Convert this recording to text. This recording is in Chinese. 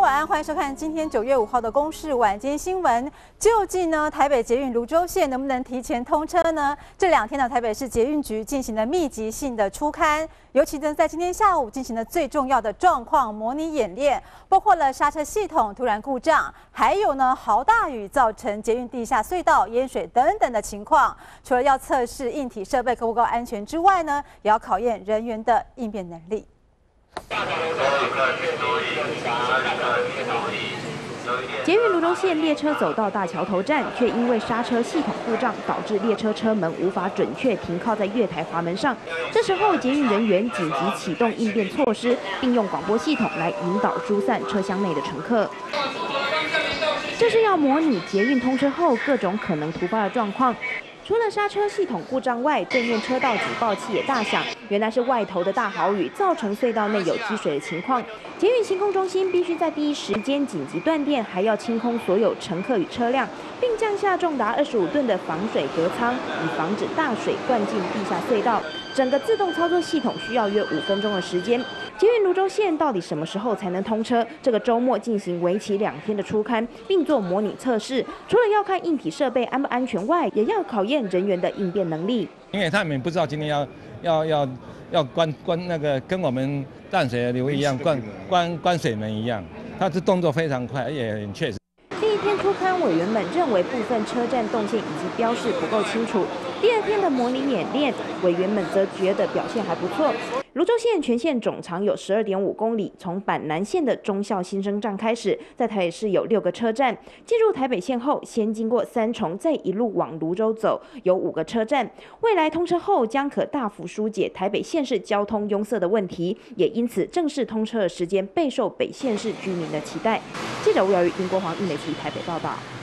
晚安，欢迎收看今天九月五号的公视晚间新闻。究竟呢，台北捷运泸州线能不能提前通车呢？这两天呢，台北市捷运局进行了密集性的初刊，尤其呢，在今天下午进行了最重要的状况模拟演练，包括了刹车系统突然故障，还有呢，豪大雨造成捷运地下隧道淹水等等的情况。除了要测试硬体设备够不够安全之外呢，也要考验人员的应变能力。捷运泸州线列车走到大桥头站，却因为刹车系统故障，导致列车车门无法准确停靠在月台滑门上。这时候，捷运人员紧急启动应变措施，并用广播系统来引导疏散车厢内的乘客。这是要模拟捷运通车后各种可能突发的状况。除了刹车系统故障外，对面车道警报器也大响，原来是外头的大豪雨造成隧道内有积水的情况。捷运清空中心必须在第一时间紧急断电，还要清空所有乘客与车辆，并降下重达二十五吨的防水隔舱，以防止大水灌进地下隧道。整个自动操作系统需要约五分钟的时间。捷运泸州线到底什么时候才能通车？这个周末进行为期两天的初刊，并做模拟测试。除了要看硬体设备安不安全外，也要考验人员的应变能力。因为他们不知道今天要要要要关关那个，跟我们淡水流一样关关关水门一样，他是动作非常快，而且很确实。第一天初刊委员们认为部分车站动线以及标示不够清楚。第二天的模拟演练，委员们则觉得表现还不错。泸州线全线总长有十二点五公里，从板南线的忠孝新生站开始，在台北市有六个车站。进入台北线后，先经过三重，再一路往泸州走，有五个车站。未来通车后，将可大幅疏解台北县市交通拥塞的问题，也因此正式通车的时间备受北县市居民的期待。记者吴瑶宇、林国煌、一媒体台北报道。